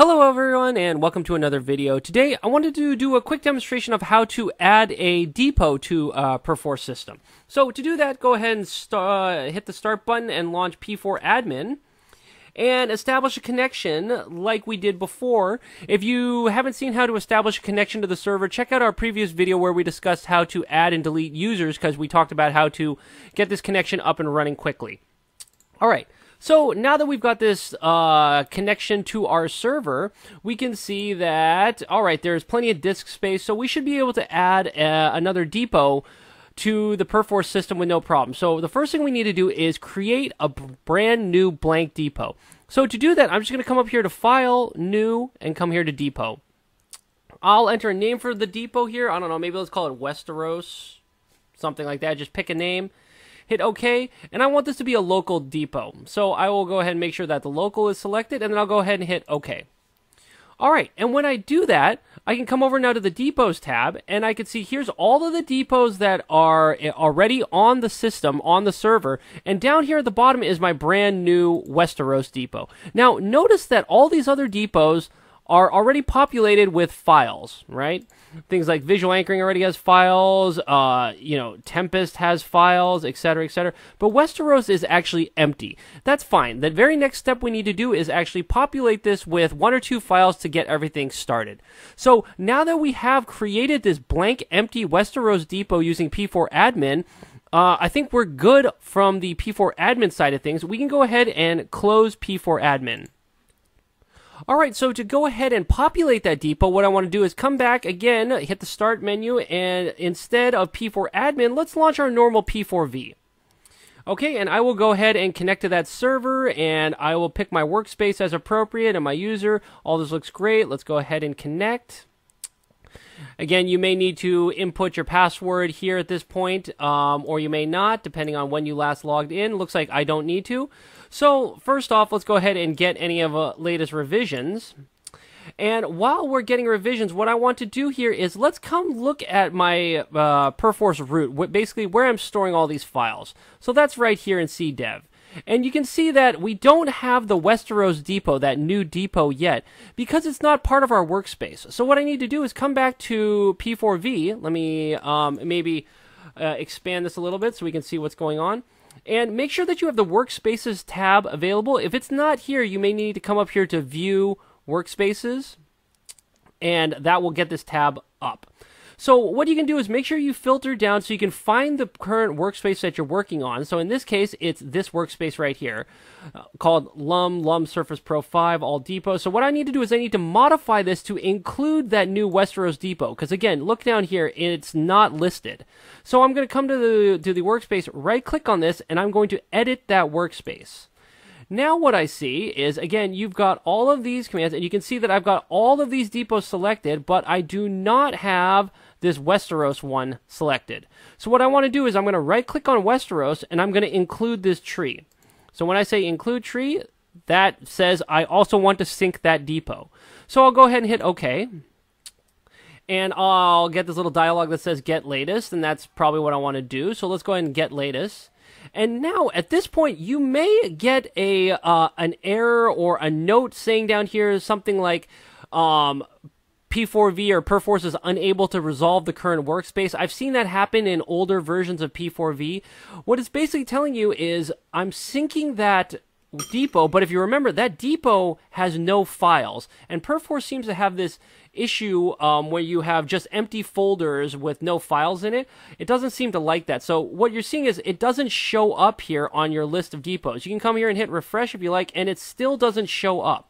Hello everyone and welcome to another video. Today I wanted to do a quick demonstration of how to add a depot to a Perforce system. So to do that, go ahead and uh, hit the start button and launch P4 admin and establish a connection like we did before. If you haven't seen how to establish a connection to the server, check out our previous video where we discussed how to add and delete users because we talked about how to get this connection up and running quickly. All right. So now that we've got this uh, connection to our server, we can see that, all right, there's plenty of disk space, so we should be able to add uh, another depot to the Perforce system with no problem. So the first thing we need to do is create a brand new blank depot. So to do that, I'm just going to come up here to File, New, and come here to Depot. I'll enter a name for the depot here. I don't know, maybe let's call it Westeros, something like that. Just pick a name hit OK, and I want this to be a local depot. So I will go ahead and make sure that the local is selected, and then I'll go ahead and hit OK. All right, and when I do that, I can come over now to the depots tab, and I can see here's all of the depots that are eh, already on the system, on the server, and down here at the bottom is my brand new Westeros depot. Now, notice that all these other depots are already populated with files, right? Things like visual anchoring already has files, uh, you know, Tempest has files, etc., etc. But Westeros is actually empty. That's fine. The very next step we need to do is actually populate this with one or two files to get everything started. So now that we have created this blank empty Westeros depot using P4 admin, uh, I think we're good from the P4 admin side of things. We can go ahead and close P4 admin. All right, so to go ahead and populate that depot, what I want to do is come back again, hit the start menu, and instead of P4 admin, let's launch our normal P4V. Okay, and I will go ahead and connect to that server, and I will pick my workspace as appropriate and my user. All this looks great. Let's go ahead and connect. Again, you may need to input your password here at this point, um, or you may not, depending on when you last logged in. Looks like I don't need to. So, first off, let's go ahead and get any of the uh, latest revisions. And while we're getting revisions, what I want to do here is let's come look at my uh, Perforce root, basically where I'm storing all these files. So that's right here in CDev. And you can see that we don't have the Westeros depot, that new depot yet, because it's not part of our workspace. So what I need to do is come back to P4V. Let me um, maybe uh, expand this a little bit so we can see what's going on. And make sure that you have the Workspaces tab available. If it's not here, you may need to come up here to View Workspaces, and that will get this tab up. So what you can do is make sure you filter down so you can find the current workspace that you're working on. So in this case, it's this workspace right here uh, called LUM, LUM Surface Pro 5, All Depot. So what I need to do is I need to modify this to include that new Westeros Depot. Because again, look down here, it's not listed. So I'm going to come to the, to the workspace, right click on this, and I'm going to edit that workspace. Now what I see is, again, you've got all of these commands, and you can see that I've got all of these depots selected, but I do not have this Westeros one selected. So what I want to do is I'm going to right click on Westeros and I'm going to include this tree. So when I say include tree, that says I also want to sync that depot. So I'll go ahead and hit OK. And I'll get this little dialog that says get latest, and that's probably what I want to do. So let's go ahead and get latest. And now at this point, you may get a uh, an error or a note saying down here something like um, P4V or Perforce is unable to resolve the current workspace. I've seen that happen in older versions of P4V. What it's basically telling you is I'm syncing that depot, but if you remember, that depot has no files. And Perforce seems to have this issue um, where you have just empty folders with no files in it. It doesn't seem to like that. So what you're seeing is it doesn't show up here on your list of depots. You can come here and hit refresh if you like, and it still doesn't show up.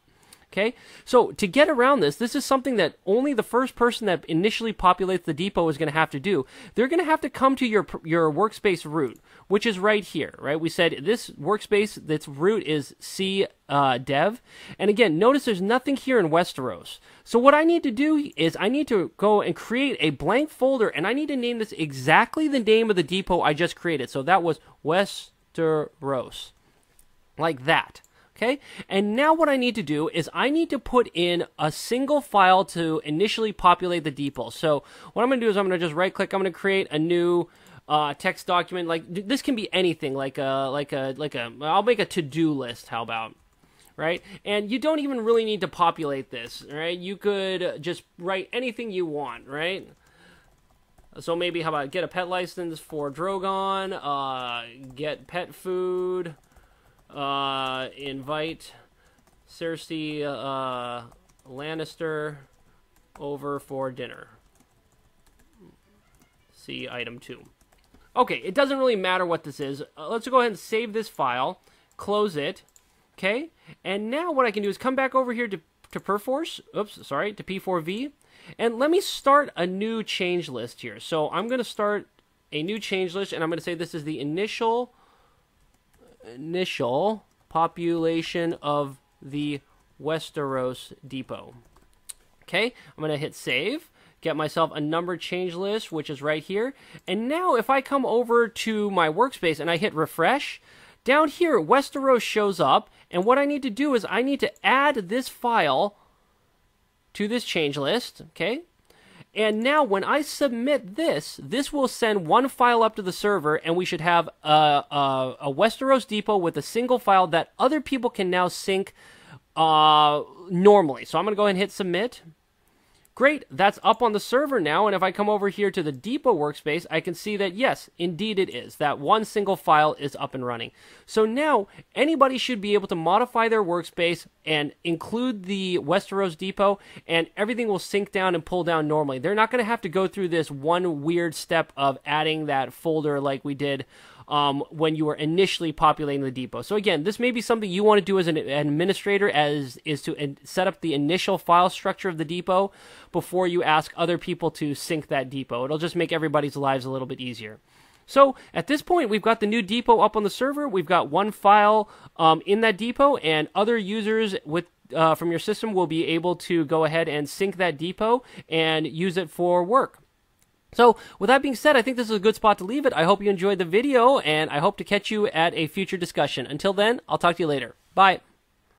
Okay, so to get around this, this is something that only the first person that initially populates the depot is going to have to do. They're going to have to come to your your workspace root, which is right here, right? We said this workspace, that's root is C uh, dev, and again, notice there's nothing here in Westeros. So what I need to do is I need to go and create a blank folder, and I need to name this exactly the name of the depot I just created. So that was Westeros, like that. Okay, and now what I need to do is I need to put in a single file to initially populate the depot. So what I'm going to do is I'm going to just right click. I'm going to create a new uh, text document. Like this can be anything, like a like a like a. I'll make a to do list. How about? right? And you don't even really need to populate this, right? You could just write anything you want, right? So maybe how about get a pet license for Drogon, uh, get pet food, uh, invite Cersei uh, Lannister over for dinner. See item two. Okay, it doesn't really matter what this is. Uh, let's go ahead and save this file, close it, okay? And now what I can do is come back over here to, to Perforce, oops, sorry, to P4V, and let me start a new change list here. So I'm going to start a new change list, and I'm going to say this is the initial initial population of the Westeros depot. Okay, I'm going to hit save, get myself a number change list, which is right here. And now if I come over to my workspace and I hit refresh, down here, Westeros shows up, and what I need to do is I need to add this file to this change list, okay? And now when I submit this, this will send one file up to the server, and we should have a, a, a Westeros depot with a single file that other people can now sync uh, normally. So I'm going to go ahead and hit submit. Great, that's up on the server now, and if I come over here to the depot workspace, I can see that yes, indeed it is. That one single file is up and running. So now, anybody should be able to modify their workspace and include the Westeros depot, and everything will sync down and pull down normally. They're not going to have to go through this one weird step of adding that folder like we did um, when you were initially populating the depot. So again, this may be something you want to do as an administrator, as is to set up the initial file structure of the depot before you ask other people to sync that depot. It'll just make everybody's lives a little bit easier. So at this point, we've got the new depot up on the server. We've got one file um, in that depot, and other users with uh, from your system will be able to go ahead and sync that depot and use it for work. So, with that being said, I think this is a good spot to leave it. I hope you enjoyed the video, and I hope to catch you at a future discussion. Until then, I'll talk to you later. Bye.